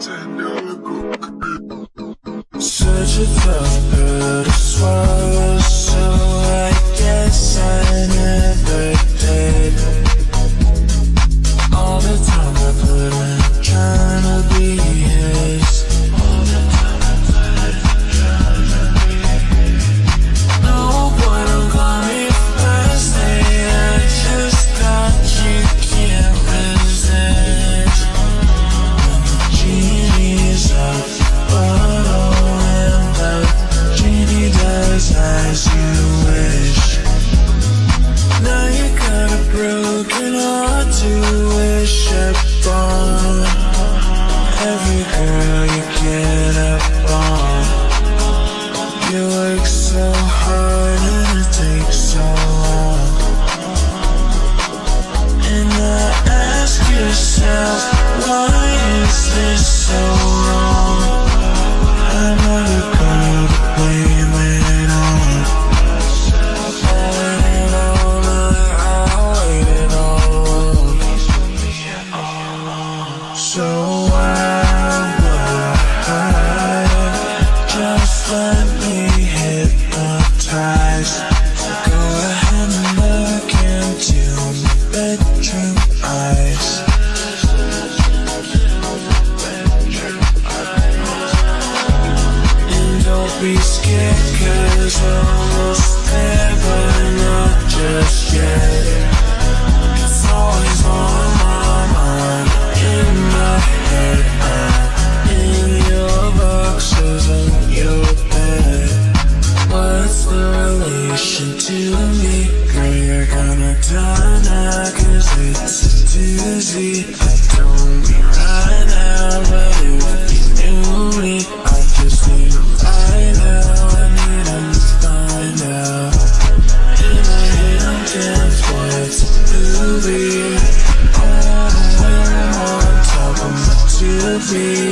Such a pill to swallow, yourself, why is this so let me hypnotize. Go ahead and look into my bedroom eyes. And don't be scared, cause almost it's a doozy. I don't mean right now, but if you knew me, I just need to find out. I need to find out. In my head, I'm it's a movie. I'm on top of.